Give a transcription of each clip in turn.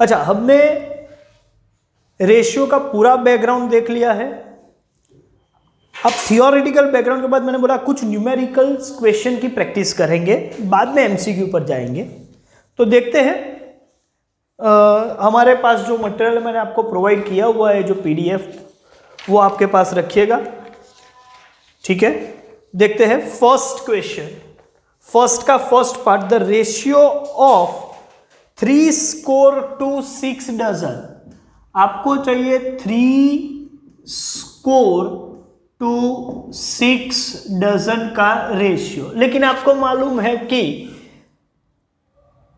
अच्छा हमने रेशियो का पूरा बैकग्राउंड देख लिया है। अब थियोरिटिकल बैकग्राउंड के बाद मैंने बोला कुछ न्यूमेरिकल क्वेश्चन की प्रैक्टिस करेंगे बाद में एमसीक्यू पर जाएँगे। तो देखते हैं आ, हमारे पास जो मटेरियल मैंने आपको प्रोवाइड किया हुआ है जो पीडीएफ वो आपके पास रखिएगा। ठीक है? देखते हैं फ़र्स्ट क्वेश्चन फ़र्स्ट का first part the ratio of three score to six dozen. आपको चाहिए three score to six dozen का रेशियो लेकिन आपको मालूम है कि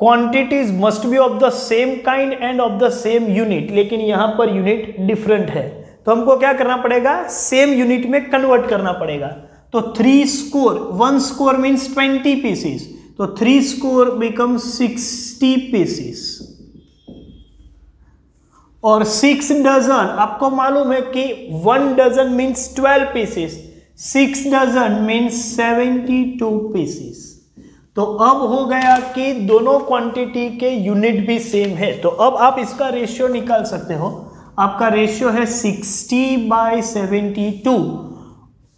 quantities must be of the same kind and of the same unit लेकिन यहाँ पर यूनिट डिफरेंट है। तो हमको क्या करना पड़ेगा? सेम यूनिट में कन्वर्ट करना पड़ेगा। तो three score one score means twenty pieces तो three score become sixty pieces और सिक्स डजन आपको मालूम है कि one dozen means twelve pieces six dozen means seventy two pieces तो अब हो गया कि दोनों क्वांटिटी के यूनिट भी सेम है। तो अब आप इसका रेशियो निकाल सकते हो। आपका रेशियो है 60 बाई सेवेंटी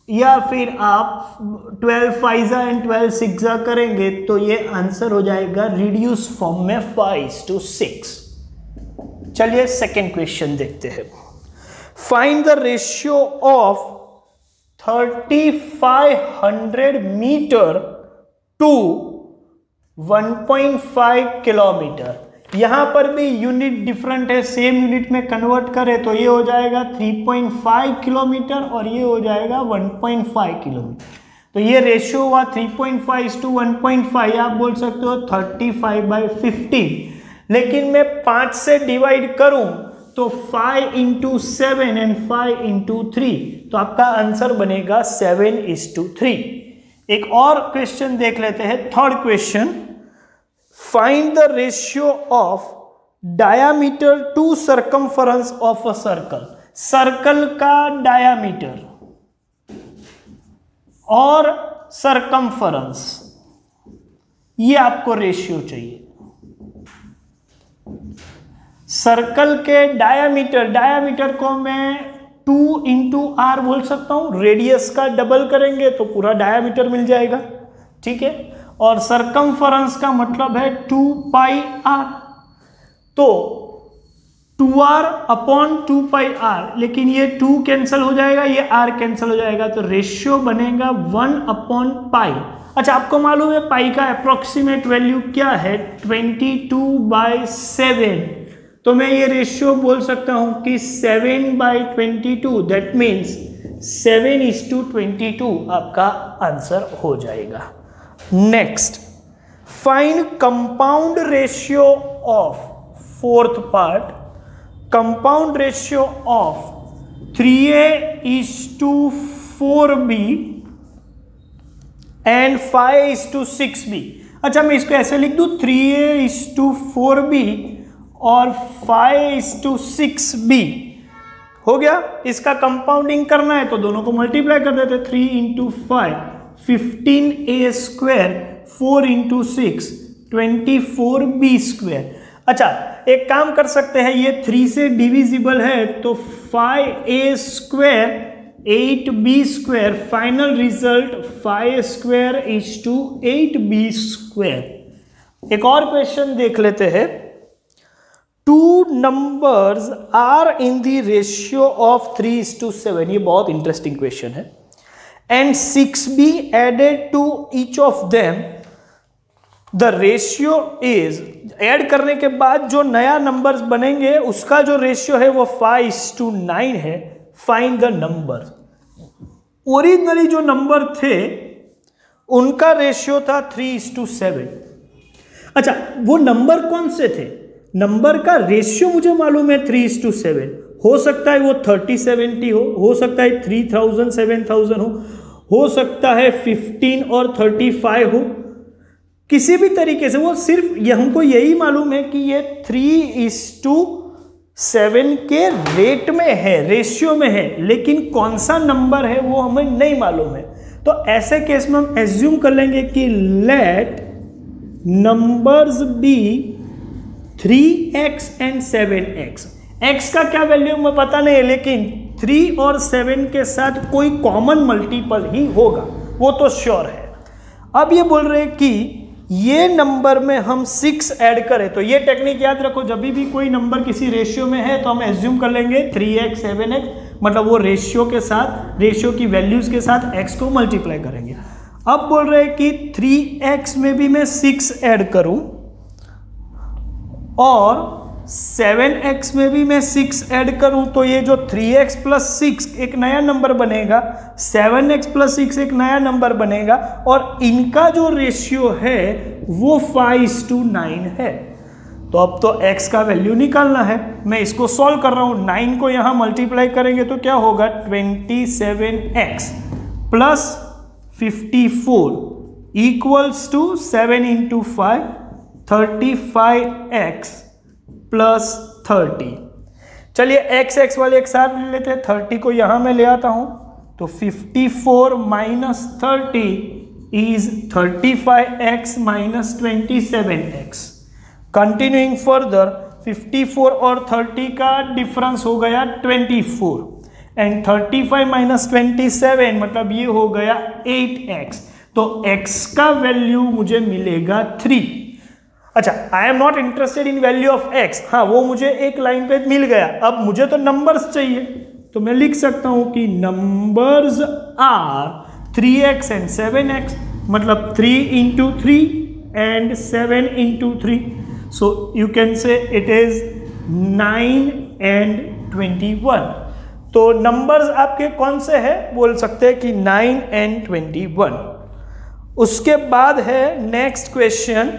या फिर आप 12 फाइजा एंड 12 सिक्सा करेंगे तो ये आंसर हो जाएगा रिड्यूस फॉर्म में फाइव टू सिक्स चलिए सेकेंड क्वेश्चन देखते हैं। Find the ratio of 3500 metre to 1.5 kilometre यहाँ पर भी यूनिट डिफरेंट है सेम यूनिट में कन्वर्ट करें तो ये हो जाएगा 3.5 किलोमीटर और ये हो जाएगा 1.5 किलोमीटर। तो ये रेशियो हुआ 3.5 पॉइंट टू वन आप बोल सकते हो 35 फाइव बाई फिफ्टीन लेकिन मैं पाँच से डिवाइड करूँ तो 5 into seven and five into three तो आपका आंसर बनेगा 7 इज़ टू थ्री एक और क्वेश्चन देख लेते हैं third question find the ratio of diameter to circumference of a circle. Circle का डायामीटर और सरकमफरेंस ये आपको रेशियो चाहिए। सर्कल के डायामीटर डायामीटर को मैं टू इंटू आर बोल सकता हूँ। रेडियस का डबल करेंगे तो पूरा डायामीटर मिल जाएगा। ठीक है? और सरकमफरेंस का मतलब है टू पाई आर तो two r upon two pi r लेकिन ये टू कैंसिल हो जाएगा, ये आर कैंसिल हो जाएगा तो रेशियो बनेगा वन अपॉन पाई अच्छा आपको मालूम है पाई का अप्रोक्सीमेट वैल्यू क्या है? ट्वेंटी टू बाई सेवन तो मैं ये रेशियो बोल सकता हूँ कि seven by twenty two that means seven is to twenty two आपका आंसर हो जाएगा। Next find compound ratio of fourth part compound ratio of three A is to four B and five is to six B अच्छा मैं इसको ऐसे लिख दू three A is to four B और five is to six B हो गया? इसका कंपाउंडिंग करना है तो दोनों को मल्टीप्लाई कर देते three into five fifteen A square four into six twenty four B square अच्छा एक काम कर सकते हैं, ये थ्री से डिविजिबल है तो five A square eight B square final result five square is to eight B square एक और क्वेश्चन देख लेते हैं। Two numbers are in the ratio of three is to seven ये बहुत इंटरेस्टिंग क्वेश्चन है। And 6b added to each of them the ratio is add करने के बाद जो नया नंबर्स बनेंगे, उसका जो रेशियो है वो फाइव टू नाइन है। फाइंड द नंबर ओरिजिनली जो नंबर थे, उनका रेशियो था थ्री इज़ टू सेवन अच्छा वो नंबर कौन से थे? नंबर का रेशियो मुझे मालूम है थ्री इज़ टू सेवन हो सकता है वो थर्टी सेवेंटी हो हो सकता है थ्री थाउज़ेंड, सेवन थाउज़ेंड हो हो सकता है फिफ्टीन और थर्टी फाइव हो। किसी भी तरीके से वो सिर्फ़ हमको यही मालूम है कि ये थ्री इज़ टू सेवन के रेट में है, रेशियो में है, लेकिन कौन सा नंबर है वो हमें नहीं मालूम है। तो ऐसे केस में हम एज्यूम कर लेंगे कि let numbers be three x and seven x x का क्या वैल्यू मैं पता नहीं है लेकिन थ्री और सेवन के साथ कोई कॉमन मल्टीपल ही होगा। वो तो श्योर है। अब ये बोल रहे कि ये नंबर में हम सिक्स ऐड करें तो ये टेक्निक याद रखो, जब भी कोई नंबर किसी रेशियो में है तो हम एज्यूम कर लेंगे थ्री एक्स सेवन एक्स मतलब वो रेशियो के साथ रेशियो की वैल्यूज़ के साथ एक्स को मल्टीप्लाई करेंगे। अब बोल रहे कि थ्री एक्स में भी मैं सिक्स ऐड करूँ, और सेवन एक्स में भी मैं सिक्स ऐड करूँ तो ये जो थ्री एक्स प्लस सिक्स एक नया नंबर बनेगा, सेवन एक्स प्लस सिक्स एक नया नंबर बनेगा और इनका जो रेशियो है वो फाइव टू नाइन है। तो अब तो x का वैल्यू निकालना है। मैं इसको सॉल्व कर रहा हूँ। नाइन को यहाँ मल्टीप्लाई करेंगे तो क्या होगा? Twenty seven x plus fifty four equals to seven into five thirty five x plus thirty चलिए एक्स एक्स वाले एक साथ ले लेते हैं थर्टी को यहाँ मैं ले आता हूँ तो fifty four minus thirty is thirty five x minus twenty seven x continuing further fifty four और थर्टी का डिफरेंस हो गया twenty four and thirty five minus twenty seven मतलब ये हो गया एट एक्स तो x का वैल्यू मुझे मिलेगा थ्री अच्छा I am not interested in value of x हाँ वो मुझे एक लाइन पे मिल गया। अब मुझे तो नंबर्स चाहिए। तो मैं लिख सकता हूँ कि numbers are three x and seven x मतलब three into three and seven into three so you can say it is nine and twenty one तो नंबर्स आपके कौन से हैं? बोल सकते हैं कि नाइन एंड ट्वेंटी वन उसके बाद है next question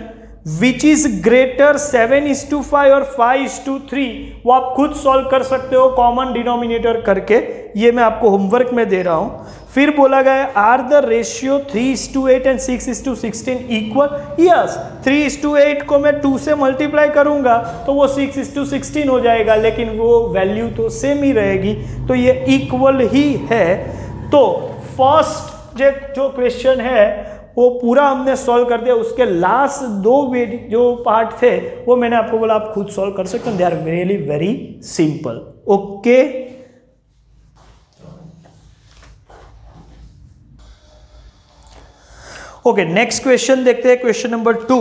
which is greater seven is to five और फाइव इज़ टू थ्री वो आप खुद सॉल्व कर सकते हो कॉमन डिनोमिनेटर करके। ये मैं आपको होमवर्क में दे रहा हूँ। फिर बोला गया are the ratio three is to eight and six is to sixteen equal yes three is to eight को मैं टू से मल्टीप्लाई करूँगा तो वो सिक्स इज़ टू सिक्सटीन हो जाएगा, लेकिन वो वैल्यू तो सेम ही रहेगी तो ये इक्वल ही है। तो फ़र्स्ट जो क्वेश्चन है वो पूरा हमने सॉल्व कर दिया। उसके लास्ट दो जो पार्ट थे, वो मैंने आपको बोला, आप खुद सॉल्व कर सकते हैं। They are really very simple okay okay next question देखते हैं। क्वेश्चन नंबर टू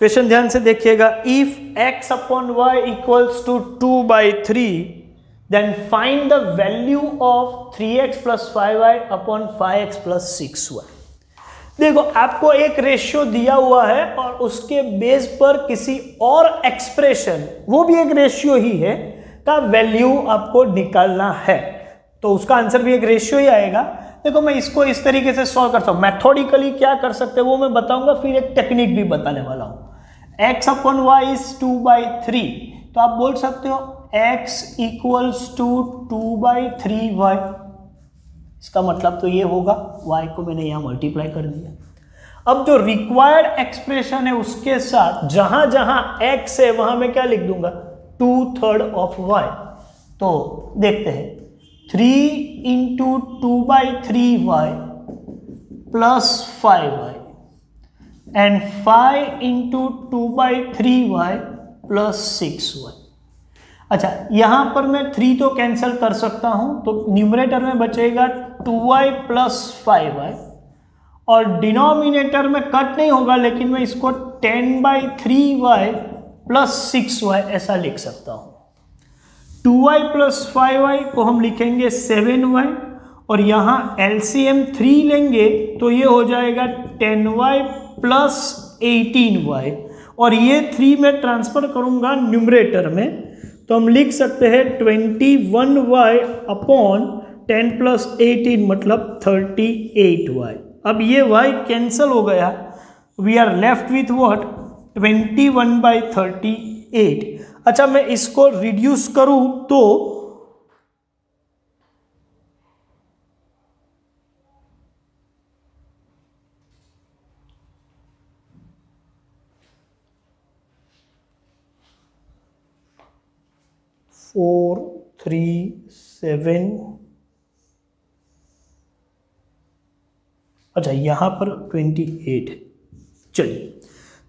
क्वेश्चन ध्यान से देखिएगा। If x upon y equals to two by three then find the value of three x plus five y upon five x plus six y देखो, आपको एक ratio दिया हुआ है और उसके बेस पर किसी और एक्सप्रेशन वो भी एक रेशियो ही है, का वैल्यू आपको निकालना है। तो उसका आंसर भी एक रेशियो ही आएगा। देखो, मैं इसको इस तरीके से सॉल्व करता हूँ। मैथोडिकली क्या कर सकते हैं वो मैं बताऊँगा, फिर एक टेक्निक भी बताने वाला हूँ। X upon y is to two three तो आप बोल सकते हो x equals to two by three y इसका मतलब तो ये होगा वाई को मैंने यहाँ मल्टीप्लाई कर दिया। अब जो रिक्वायर्ड एक्सप्रेशन है उसके साथ जहाँ जहाँ एक्स है वहाँ मैं क्या लिख दूँगा? टू थर्ड ऑफ़ वाई तो देखते हैं। Three into two by three y plus five y and five into two by three y plus six y अच्छा यहाँ पर मैं थ्री तो कैंसिल कर सकता हूँ तो न्यूमरेटर में बचेगा two y plus five y और डिनोमिनेटर में कट नहीं होगा, लेकिन मैं इसको ten by three y plus six y ऐसा लिख सकता हूँ। Two y plus five y को हम लिखेंगे सेवन वाई, और यहाँ एल सी एम थ्री लेंगे तो ये हो जाएगा ten y plus eighteen y, और ये थ्री मैं ट्रांसफ़र करूँगा न्यूमरेटर में तो हम लिख सकते हैं twenty one y upon ten plus eighteen मतलब थर्टी एट वाई। अब ये वाई कैंसल हो गया। We are left with what twenty one by thirty eight अच्छा मैं इसको रिड्यूस करूँ तो फोर थ्री सेवन अच्छा यहाँ पर ट्वेंटी एट चलिए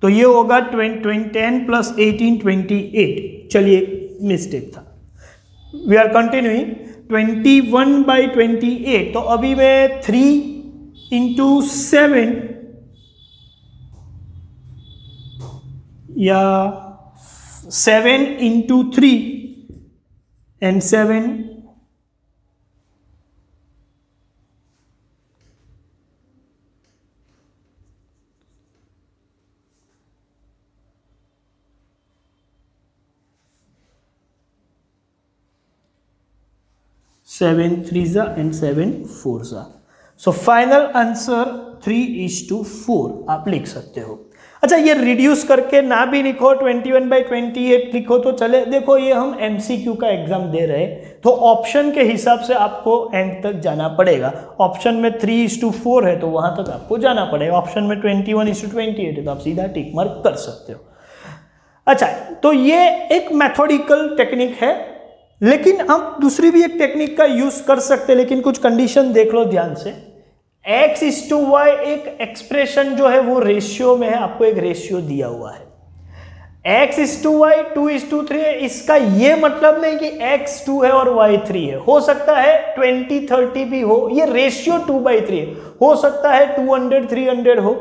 तो ये होगा ten plus eighteen twenty eight चलिए मिस्टेक था। We are continuing twenty one by twenty eight तो अभी मैं थ्री इंटू सेवन या seven into three and seven seven three ज़ा एंड सेवन फोर ज़ा so final answer three is to four आप लिख सकते हो। अच्छा ये रिड्यूस करके ना भी लिखो 21 वन बाई ट्वेंटी लिखो तो चले। देखो, ये हम एमसीक्यू का एग्ज़ाम दे रहे तो ऑप्शन के हिसाब से आपको एंड तक जाना पड़ेगा। ऑप्शन में थ्री इज़ टू फोर है तो वहाँ तक आपको जाना पड़ेगा। ऑप्शन में twenty one is to twenty eight है तो आप सीधा टिक मार्क कर सकते हो। अच्छा तो ये एक मैथोडिकल टेक्निक है। लेकिन हम दूसरी भी एक टेक्निक का यूज़ कर सकते हैं, लेकिन कुछ कंडीशन देख लो ध्यान से। एक्स इज़ टू वाई एक एक्सप्रेशन जो है, वो रेशियो में है, आपको एक रेशियो दिया हुआ है। X is to y two is to two इसका ये मतलब नहीं कि एक्स टू है और वाई थ्री है। हो सकता है ट्वेंटी थर्टी भी हो, ये रेशियो टू बाई थ्री है। हो सकता है टू हंड्रेड थ्री हंड्रेड हो।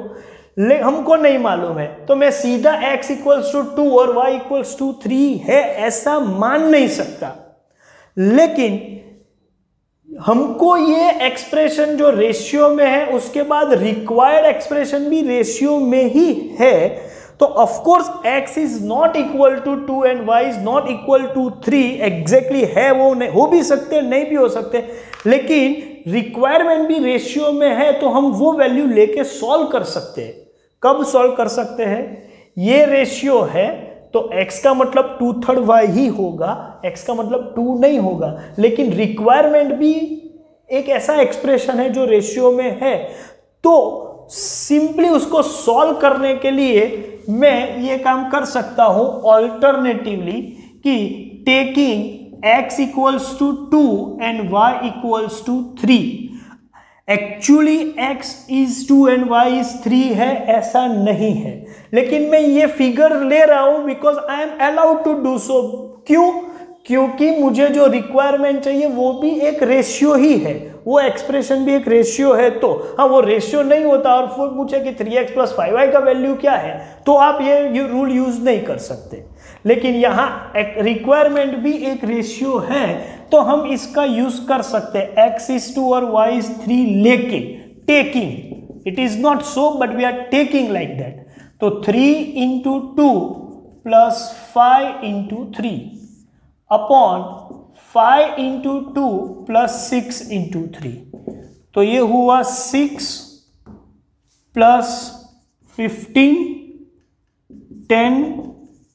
ले, हमको नहीं मालूम है। तो मैं सीधा x इक्वल्स टू टू और y इक्वल्स टू थ्री है, ऐसा मान नहीं सकता। लेकिन हमको ये एक्सप्रेशन जो रेशियो में है, उसके बाद रिक्वायर्ड एक्सप्रेशन भी रेशियो में ही है। तो of course x is not equal to two and y is not equal to three exactly है वो, नहीं, हो भी सकते, नहीं भी हो सकते। लेकिन रिक्वायरमेंट भी रेशियो में है तो हम वो वैल्यू लेके सॉल्व कर सकते हैं। कब सॉल्व कर सकते हैं? ये रेशियो है तो x का मतलब टू थर्ड वाई ही होगा, x का मतलब टू नहीं होगा। लेकिन रिक्वायरमेंट भी एक ऐसा एक्सप्रेशन है जो रेशियो में है। तो सिंपली उसको सॉल्व करने के लिए मैं ये काम कर सकता हूँ ऑल्टरनेटिवली कि taking x equals to two and y equals to three actually x is two and y is three है, ऐसा नहीं है। लेकिन मैं ये फिगर ले रहा हूँ because I am allowed to do so क्यों? क्योंकि मुझे जो रिक्वायरमेंट चाहिए, वो भी एक रेशियो ही है। वो एक्सप्रेशन भी एक रेशियो है तो। हाँ वो रेशियो नहीं होता और फिर पूछे कि three x plus five y का वैल्यू क्या है? तो आप ये रूल यूज़ नहीं कर सकते। लेकिन यहाँ रिक्वायरमेंट भी एक रेशियो है। तो हम इसका यूज़ कर सकते हैं। एक्स इज़ टू और वाई इज़ थ्री लेके taking it is not so but we are taking like that तो three into two plus five into three upon five into two plus six into three तो ये हुआ six plus fifteen ten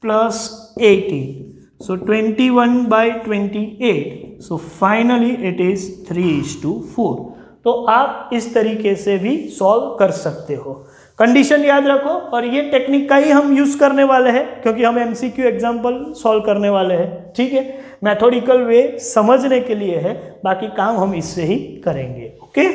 plus eighteen so twenty one by twenty eight so finally it is three is to four तो आप इस तरीके से भी solve कर सकते हो। कंडीशन याद रखो, और ये टेक्निक का ही हम यूज़ करने वाले हैं, क्योंकि हम एमसीक्यू एग्जांपल सॉल्व करने वाले हैं, ठीक है? मैथोडिकल वे समझने के लिए है, बाकी काम हम इससे ही करेंगे ओके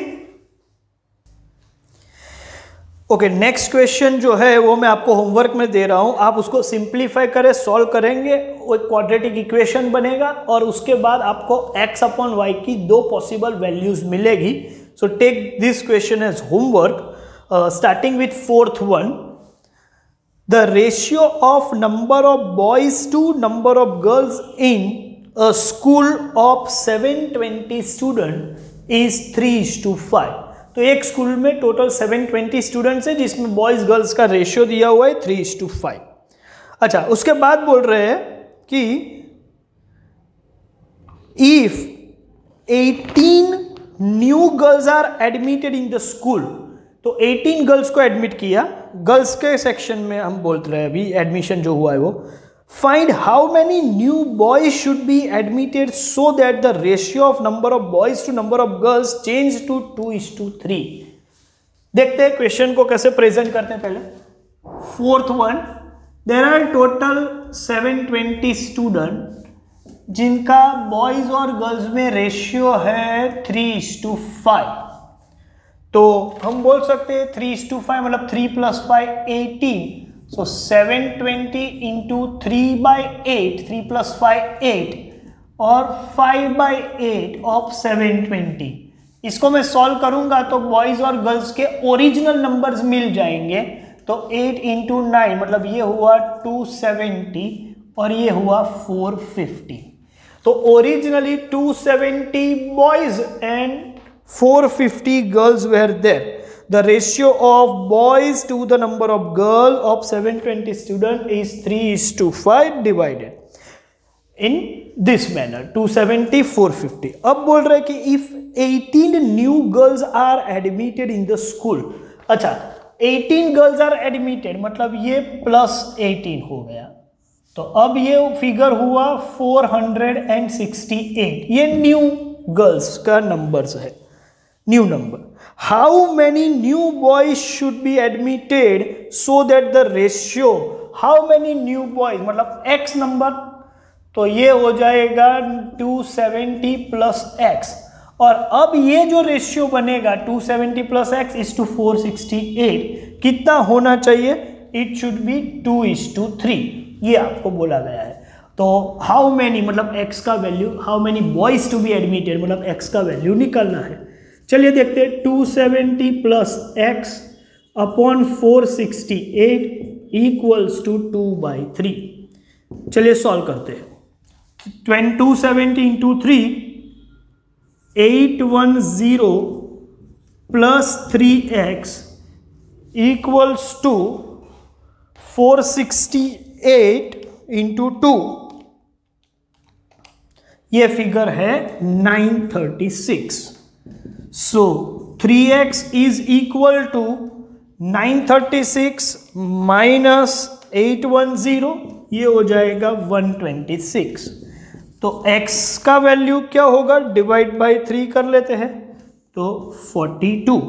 ओके नेक्स्ट क्वेश्चन जो है, वो मैं आपको होमवर्क में दे रहा हूँ। आप उसको सिंप्लीफाई करें सॉल्व करेंगे, वो क्वाड्रेटिक इक्वेशन बनेगा और उसके बाद आपको एक्स अपॉन वाई की दो पॉसिबल वैल्यूज़ मिलेगी। So take this question as homework starting with fourth one the ratio of number of boys to number of girls in school of 720 student is 3 to 5 तो एक school में total 720 students है, जिसमें boys girls का ratio दिया हुआ है three to five अच्छा उसके बाद बोल रहे हैं कि if 18 new girls are admitted in the school तो 18 गर्ल्स को एडमिट किया। गर्ल्स के सेक्शन में हम बोलते रहे, अभी एडमिशन जो हुआ है वो। Find how many new boys should be admitted so that the ratio of number of boys to number of girls change to two is to three देखते हैं क्वेश्चन को कैसे प्रेजेंट करते हैं पहले। Fourth one there are total 720 student जिनका boys और girls में रेशियो है थ्री इज़ टू फाइव तो हम बोल सकते हैं थ्री इज़ टू फाइव मतलब three plus five eighteen So 720 into 3 by 8, 3 plus 5, 8 और 5 by 8 of 720. इसको मैं सॉल्व करूँगा तो बॉयज़ और गर्ल्स के ओरिजिनल नंबर्स मिल जाएँगे। तो 8 इंटू नाइन मतलब ये हुआ 270 और ये हुआ 450 तो originally 270 boys and 450 girls were there. The ratio of boys to the number of girl of 720 student is three is to five divided in this manner 270 450 अब बोल रहे कि if 18 new girls are admitted in the school अच्छा 18 girls are admitted मतलब ये plus 18 हो गया तो अब ये फिगर हुआ 468 ये न्यू गर्ल्स का नंबर है new number. How many new boys should be admitted so that the ratio, how many new boys मतलब x नंबर तो ये हो जाएगा 270 प्लस एक्स और अब ये जो रेशियो बनेगा 270 प्लस एक्स इज़ टू 468 कितना होना चाहिए? It should be two is to three ये आपको बोला गया है। तो हाउ मैनी मतलब x का value how many boys to be admitted मतलब x का वैल्यू निकलना है। चलिए देखते हैं two seventy plus x upon four sixty eight equals to two by three चलिए सॉल्व करते हैं। Twenty two seventy into three eight one zero plus three x equals to four sixty eight into two ये figure है nine thirty six so three x is equal to nine thirty six minus eight one zero ये हो जाएगा 126 तो x का value क्या होगा? Divide by three कर लेते हैं तो 42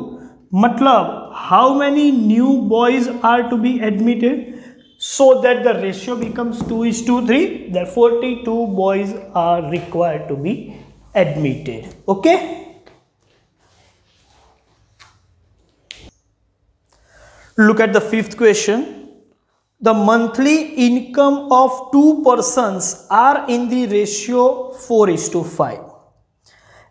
मतलब how many new boys are to be admitted so that the ratio becomes two is to three that 42 two boys are required to be admitted okay? Look at the fifth question. The monthly income of two persons are in the ratio 4 is to 5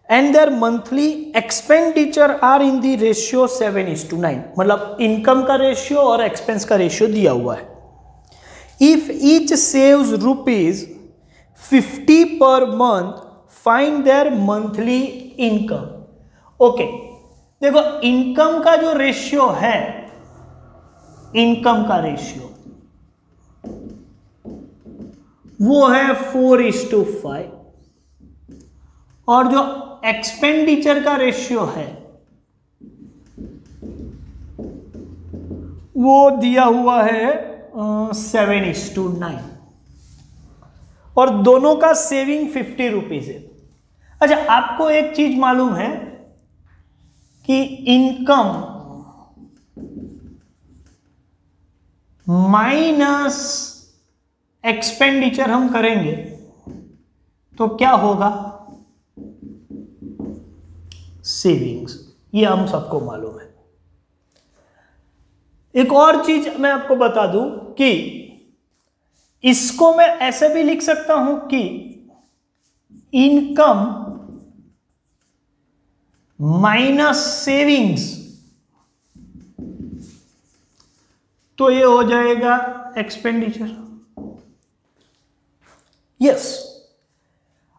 and their monthly expenditure are in the ratio 7 is to 9 मतलब income का ratio और expense का ratio दिया हुआ है if each saves rupees 50 per month find their monthly income okay देखो income का जो रेशियो है इनकम का रेशियो वो है फोर इज़ टू फाइव। और जो एक्सपेंडिचर का रेशियो है, वो दिया हुआ है सेवन इज़ टू नाइन और दोनों का सेविंग फिफ्टी रुपीज़ है। अच्छा आपको एक चीज़ मालूम है कि इनकम माइनस एक्सपेंडिचर हम करेंगे तो क्या होगा? सेविंग्स। ये हम सबको मालूम है। एक और चीज़ मैं आपको बता दूँ कि इसको मैं ऐसे भी लिख सकता हूँ कि इनकम माइनस सेविंग्स तो ये हो जाएगा एक्सपेंडिचर यस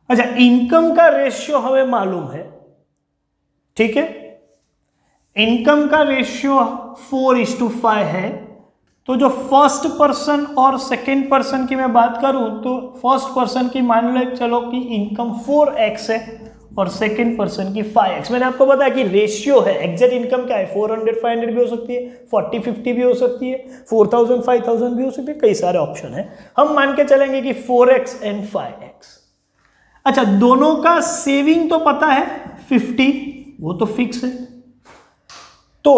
अच्छा इनकम का रेशियो हमें मालूम है, ठीक है? इनकम का ratio four is to five है तो जो फ़र्स्ट पर्सन और सेकेंड पर्सन की मैं बात करूँ तो फ़र्स्ट पर्सन की मान लो, चलो कि इनकम फोर एक्स है और सेकेंड पर्सन की फाइव एक्स मैंने आपको बताया कि रेशियो है। एग्जैक्ट इनकम क्या है? फोर हंड्रेड फाइव हंड्रेड भी हो सकती है। फोर्टी फिफ्टी भी हो सकती है। फोर थाउज़ेंड फाइव थाउज़ेंड भी हो सकती है। कई सारे ऑप्शन है। हम मान के चलेंगे कि four x and five x अच्छा दोनों का सेविंग तो पता है। फिफ्टी वो तो फिक्स है। तो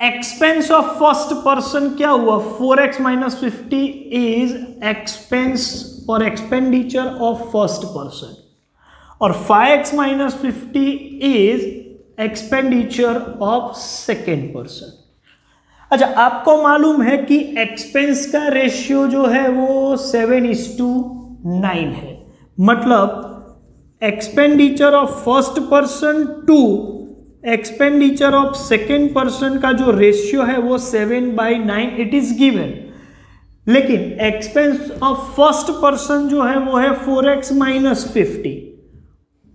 एक्सपेंस ऑफ़ फ़र्स्ट पर्सन क्या हुआ? Four x minus fifty is expense और एक्सपेंडिचर ऑफ़ फ़र्स्ट पर्सन और 5x minus fifty is expenditure of second person अच्छा आपको मालूम है कि एक्सपेंस का रेशियो जो है वो सेवन इज़ टू नाइन है। मतलब expenditure of first person to expenditure of second person का जो रेशियो है वो seven by nine it is given लेकिन एक्सपेंस ऑफ़ फ़र्स्ट पर्सन जो है वो है फोर एक्स माइनस फिफ्टी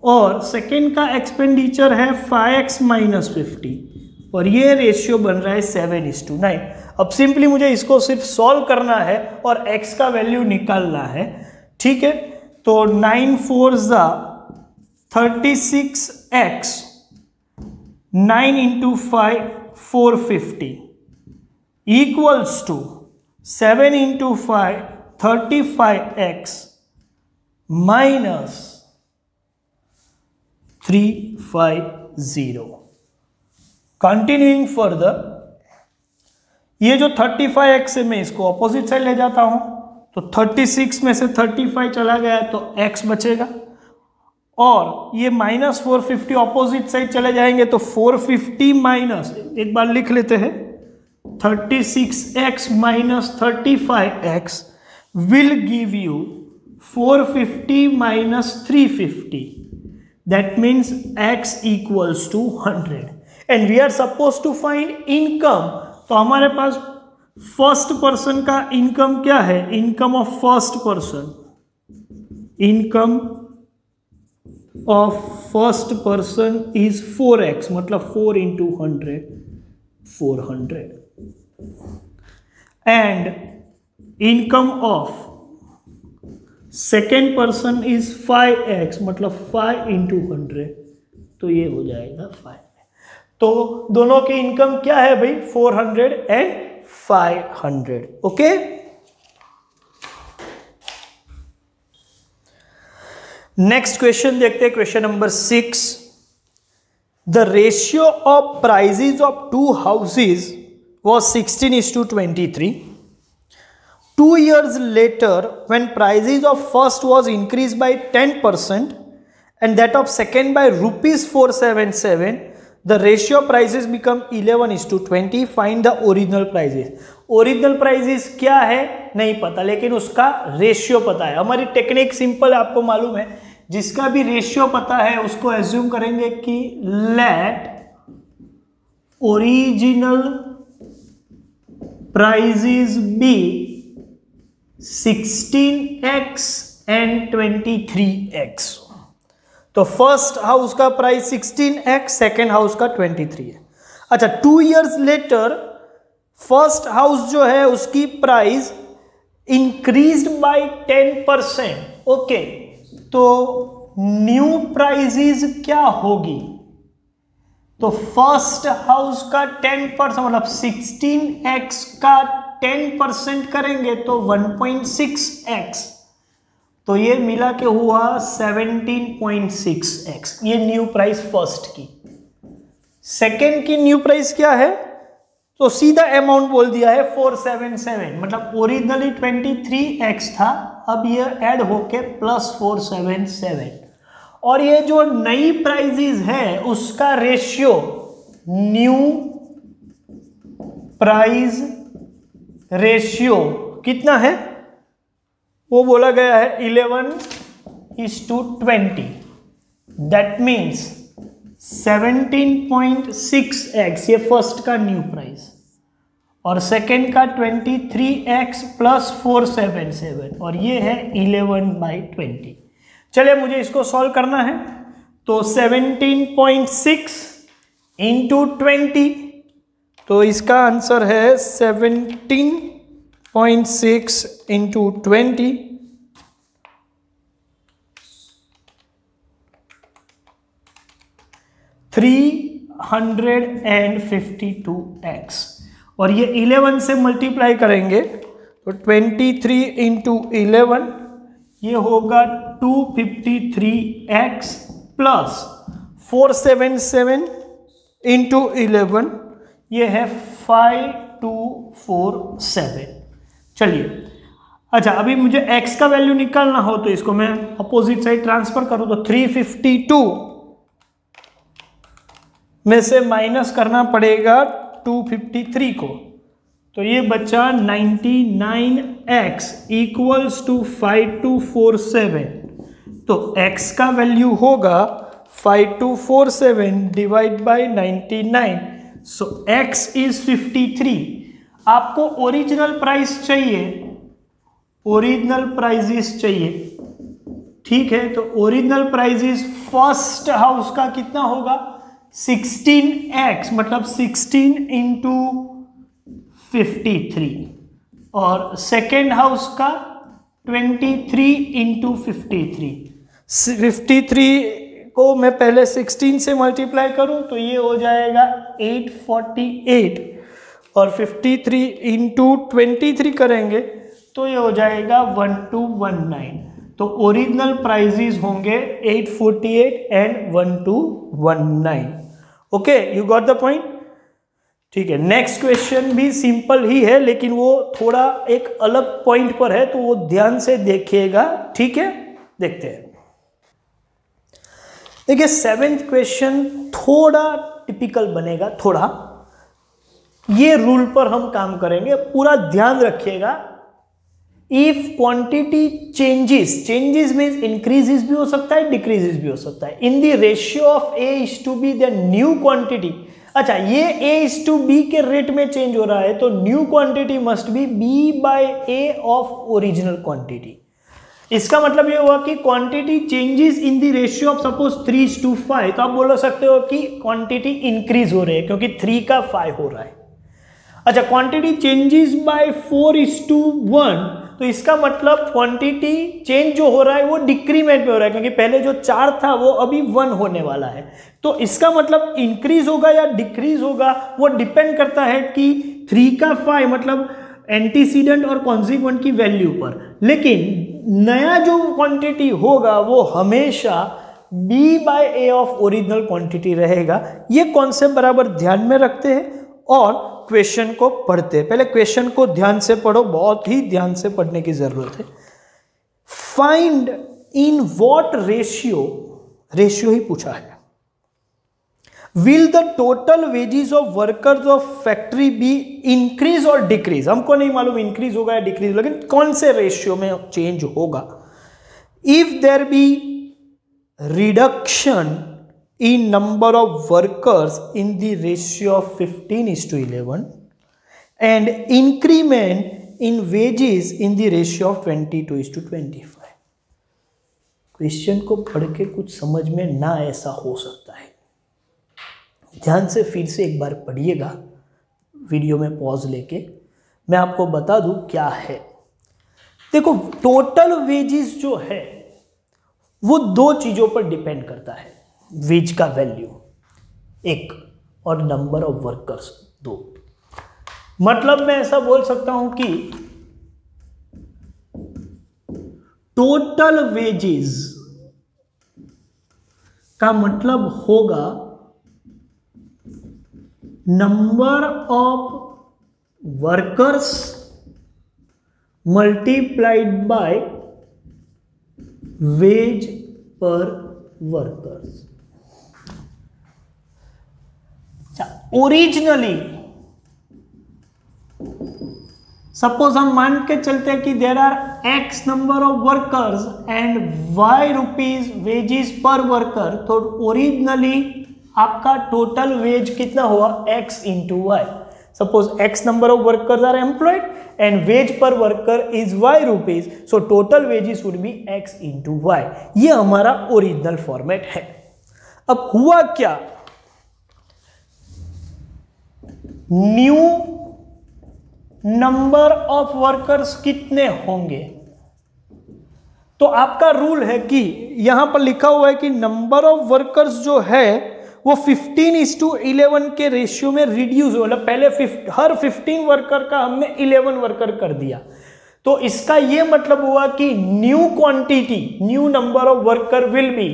और सेकेंड का एक्सपेंडिचर है फाइव एक्स माइनस फिफ्टी और ये रेशियो बन रहा है सेवन इज़ टू नाइन अब सिंपली मुझे इसको सिर्फ़ सॉल्व करना है और एक्स का वैल्यू निकालना है, ठीक है? तो नाइन फोर ज़ा thirty six x nine into five four fifty equals to seven into five thirty five x minus three five zero continuing further ये जो 35 एक्स है मैं इसको अपोजिट साइड ले जाता हूँ तो 36 में से 35 चला गया तो x बचेगा। और ये minus four fifty opposite side चले जाएँगे तो 450 माइनस एक बार लिख लेते हैं 36x x minus thirty five x will give you 450 minus 350 that means x equals to 100 and we are suppose to find income तो हमारे पास फ़र्स्ट पर्सन का इनकम क्या है? Income of first person income of first person is four x मतलब four into hundred four hundred and income of second person is five x मतलब five into hundred तो ये हो जाएगा फाइव तो दोनों की इनकम क्या है भाई? Four hundred and five hundred okay next question देखते हैं question number six the ratio of prices of two houses was sixteen is to twenty three two years later when prices of first was increase by ten percent and that of second by rupees four seven seven the ratio prices become 11 is to twenty find the original prices original prices क्या है? नहीं पता, लेकिन उसका ratio पता है। हमारी technique simple आपको मालूम है। जिसका भी रेशियो पता है, उसको एज्यूम करेंगे कि let original prices be 16x and 23x तो फ़र्स्ट हाउस का प्राइस 16 एक्स सेकेंड हाउस का 23 है। अच्छा two years later first house जो है उसकी price increase by 10 percent okay तो न्यू प्राइजेज क्या होगी? तो फ़र्स्ट हाउस का 10 परसेंट मतलब 16 एक्स का 10 परसेंट करेंगे तो 1.6 एक्स तो ये मिला के हुआ 17.6 एक्स ये न्यू प्राइस फ़र्स्ट की। सेकेंड की न्यू प्राइस क्या है? तो सीधा अमाउंट बोल दिया है 477 मतलब ओरिजिनली 23 एक्स था, अब ये ऐड होके प्लस 477 और ये जो नई प्राइजेज है, उसका रेशियो न्यू प्राइस रेशियो कितना है? वो बोला गया है eleven is to twenty. That means seventeen point six x ये फ़र्स्ट का न्यू प्राइस और सेकेंड का twenty three x plus four seven seven और ये है इलेवन बाई ट्वेंटी चलिए, मुझे इसको सॉल्व करना है। तो seventeen point six into twenty तो इसका आंसर है seventeen point six into twenty. Three hundred and fifty two x. और ये इलेवन से मल्टीप्लाई करेंगे तो ट्वेंटी थ्री इंटू इलेवन, ये होगा two fifty three x plus four seven seven into eleven. ये है फाइव टू फोर सेवन चलिए। अच्छा अभी मुझे x का वैल्यू निकालना हो तो इसको मैं अपोजिट साइड ट्रांसफ़र करूँ तो 352 में से माइनस करना पड़ेगा 253 को। तो ये बच्चा 99x equals to five two four seven तो x का वैल्यू होगा five two four seven divide by ninety nine so x is fifty three आपको ओरिजिनल प्राइस चाहिए। ओरिजिनल प्राइजेस चाहिए। ठीक है तो ओरिजिनल प्राइजेस फ़र्स्ट हाउस का कितना होगा? 16x मतलब 16 इंटू फिफ्टी और सेकेंड हाउस का 23 इंटू फिफ्टी थ्री को मैं पहले 16 से मल्टीप्लाई करूँ तो ये हो जाएगा 848 और 53 थ्री इंटू ट्वेंटी करेंगे तो ये हो जाएगा 1219 तो ओरिजिनल प्राइजेस होंगे 848 and 1219 okay you got the point ठीक है नेक्स्ट क्वेश्चन भी सिंपल ही है, लेकिन वो थोड़ा एक अलग पॉइंट पर है तो वो ध्यान से देखिएगा, ठीक है? देखते हैं। देखिए सेवेंथ क्वेश्चन थोड़ा टिपिकल बनेगा, थोड़ा। ये रूल पर हम काम करेंगे, पूरा ध्यान रखिएगा। If quantity changes changes means increases भी हो सकता है डिक्रीजेस भी हो सकता है। In the ratio of a is to b the new quantity अच्छा ये ए इज़ टू बी के रेट में चेंज हो रहा है तो new quantity must be b by a of original quantity इसका मतलब ये हुआ कि quantity changes in the ratio of suppose three to five तो आप बोल सकते हो कि क्वांटिटी इंक्रीज हो रही है, क्योंकि थ्री का फाइव हो रहा है। अच्छा quantity changes by four is to one तो इसका मतलब क्वांटिटी चेंज जो हो रहा है वो डिक्रीमेंट में हो रहा है, क्योंकि पहले जो चार था वो अभी वन होने वाला है। तो इसका मतलब इंक्रीज होगा या डिक्रीज होगा, वो डिपेंड करता है कि थ्री का फाइव मतलब एंटीसीडेंट और कॉन्सिक्वेंट की वैल्यू पर। लेकिन नया जो क्वांटिटी होगा, वो हमेशा b by a of original quantity रहेगा। ये कॉन्सेप्ट बराबर ध्यान में रखते हैं और क्वेश्चन को पढ़ते हैं। पहले क्वेश्चन को ध्यान से पढ़ो, बहुत ही ध्यान से पढ़ने की ज़रूरत है। Find in what ratio ratio ही पूछा है। Will the total wages of workers of factory be increase और डिक्रीज हमको नहीं मालूम इंक्रीज होगा या डिक्रीज लेकिन कौन से रेशियो में चेंज होगा? If there be reduction in number of workers in the ratio of 15 is to 11 and increment in wages in the ratio of 22 is to 25 question को पढ़ के कुछ समझ में ना ऐसा हो सकता है। ध्यान से फिर से एक बार पढ़िएगा। वीडियो में पॉज लेके मैं आपको बता दूँ क्या है। देखो टोटल वेजेस जो है, वो दो चीज़ों पर डिपेंड करता है। वेज का वैल्यू एक, और नंबर ऑफ़ वर्कर्स दो। मतलब मैं ऐसा बोल सकता हूँ कि टोटल वेजेस का मतलब होगा number of workers multiplied by wage per workers originally suppose हम मान के चलते हैं कि there are x number of workers and y rupees wages per worker तो ओरिजिनली आपका टोटल वेज कितना हुआ? X into y suppose x number of workers are employed and wage per worker is y rupees so total wages would be x into y ये हमारा original format है। अब हुआ क्या? न्यू नंबर ऑफ़ वर्कर्स कितने होंगे? तो आपका रूल है कि यहाँ पर लिखा हुआ है कि नंबर ऑफ़ वर्कर्स जो है वो 15 इज़ टू इलेवन के रेशियो में रिड्यूस मतलब पहले हर 15 वर्कर का हमने 11 वर्कर कर दिया। तो इसका ये मतलब हुआ कि new quantity new number of worker will be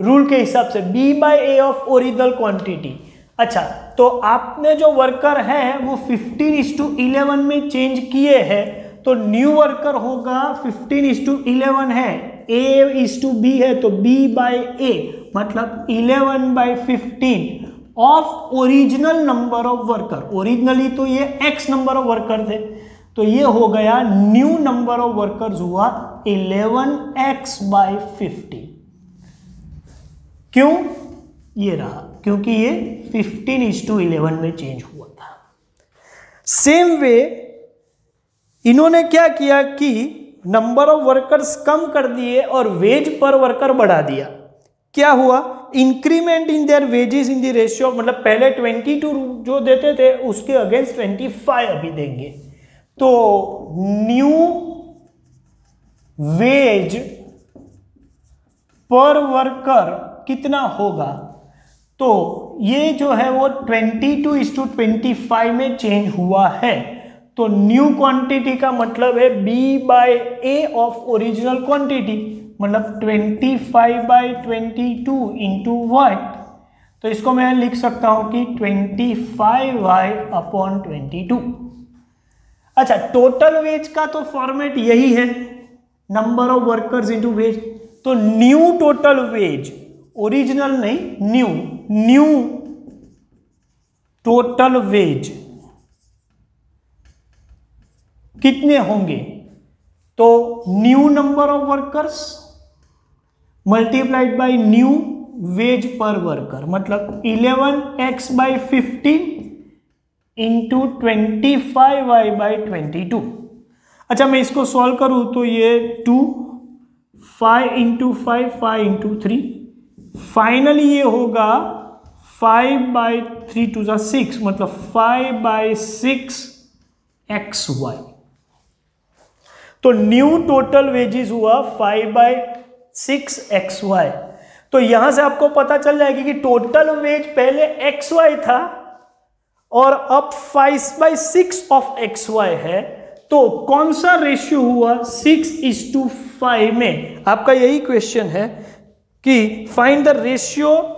rule के हिसाब से b by a of original quantity अच्छा तो आपने जो वर्कर है, वो 15 इज़ टू इलेवन में चेंज किए हैं तो न्यू वर्कर होगा 15 इज़ टू इलेवन है। ए इज़ टू बी है तो बी बाय ए मतलब 11 by 15 of original number of worker originally तो ये एक्स नंबर ऑफ़ वर्कर थे तो ये हो गया न्यू नंबर ऑफ़ वर्कर्स हुआ 11x एक्स बाई फिफ्टी क्यों? ये रहा, क्योंकि ये 15 इज़ टू इलेवन में चेंज हुआ था। सेम वे इन्होंने क्या किया कि नंबर ऑफ़ वर्कर्स कम कर दिए और वेज पर वर्कर बढ़ा दिया। क्या हुआ? Increment in their wages in the ratio मतलब पहले 22 जो देते थे, उसके अगेंस्ट 25 अभी देंगे। तो न्यू वेज पर वर्कर कितना होगा? तो ये जो है वो 22 टू इस टू ट्वेंटी में चेंज हुआ है। तो न्यू क्वांटिटी का मतलब है b by a of original quantity मतलब 25 five by twenty two into y तो इसको मैं लिख सकता हूँ कि 25 five y upon twenty two अच्छा टोटल वेज का तो फॉर्मेट यही है number of workers into wage तो न्यू टोटल वेज ओरिजिनल नहीं न्यू न्यू टोटल वेज कितने होंगे? तो new number of workers multiplied by new wage per worker मतलब 11 x by fifteen into twenty five y by twenty two अच्छा मैं इसको solve करूँ तो ये two five into five five into three finally ये होगा फाइव बाई थ्री टू ज़ा सिक्स मतलब five by six x y तो न्यू टोटल वेजेस हुआ five by six x y तो यहाँ से आपको पता चल जाएगी कि टोटल वेज पहले एक्स वाई था और अब five by six of x y है तो कौन सा रेशियो हुआ सिक्स इज़ टू फाइव में? आपका यही क्वेश्चन है कि find the ratio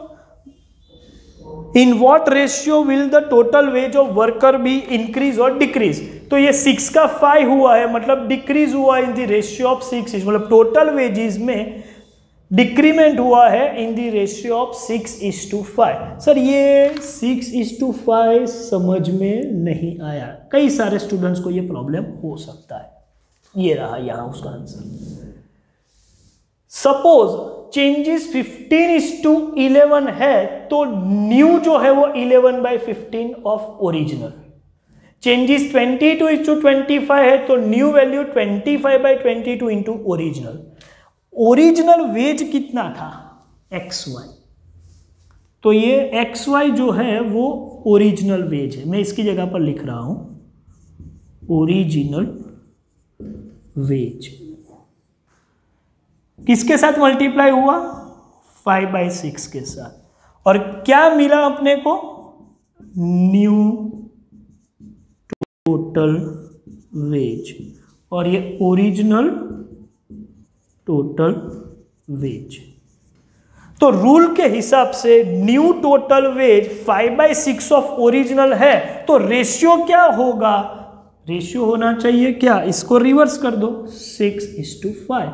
in what ratio will the total wage of worker be increase और डिक्रीज तो ये सिक्स का फाइव हुआ है मतलब डिक्रीज हुआ in the ratio of six मतलब टोटल वेजेस में डिक्रीमेंट हुआ है in the ratio of six is to five sir, ये सिक्स इज़ टू फाइव समझ में नहीं आया। कई सारे स्टूडेंट्स को ये प्रॉब्लम हो सकता है। ये रहा यहाँ उसका answer suppose changes 15 is to eleven है तो न्यू जो है वो 11 by fifteen of original changes 22 is to twenty है तो new value 25 five by twenty two into original original wage कितना था? एक्स वाई तो ये एक्स वाई जो है वो ओरिजिनल वेज है। मैं इसकी जगह पर लिख रहा हूँ। ओरिजिनल वेज किसके साथ मल्टीप्लाई हुआ? फाइव बाई सिक्स के साथ। और क्या मिला अपने को? न्यू टोटल वेज और ये ओरिजिनल टोटल वेज तो रूल के हिसाब से new total wage five by six of original है तो रेशियो क्या होगा? रेशियो होना चाहिए क्या? इसको रिवर्स कर दो। सिक्स इज़ टू फाइव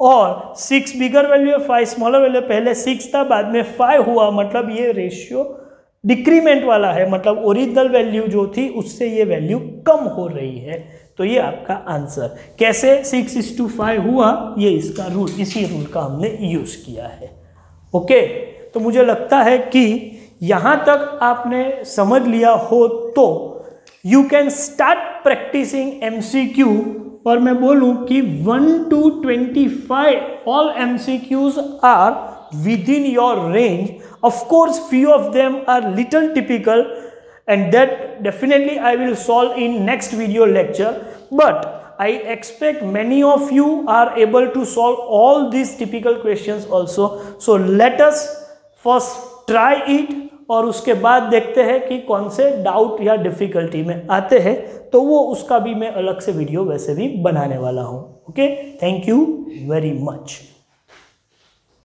और सिक्स बिगर वैल्यू है फाइव स्मॉलर वैल्यू पहले सिक्स था, बाद में फाइव हुआ मतलब ये रेशियो डिक्रीमेंट वाला है। मतलब ओरिजिनल वैल्यू जो थी, उससे ये वैल्यू कम हो रही है। तो ये आपका आंसर कैसे सिक्स इज़ टू फाइव हुआ? ये इसका रूल इसी रूल का हमने यूज़ किया है। ओके तो मुझे लगता है कि यहाँ तक आपने समझ लिया हो तो you can start practicing MCQ और मैं बोलूँ कि one to twenty five all M C Qs are within your range of course few of them are little typical and that definitely I will solve in next video lecture but expect many of you are able to solve all these typical questions also. So let us first try it. और उसके बाद देखते हैं कि कौन से doubt या difficulty में आते हैं तो वो उसका भी मैं अलग से वीडियो वैसे भी बनाने वाला हूँ। Okay thank you very much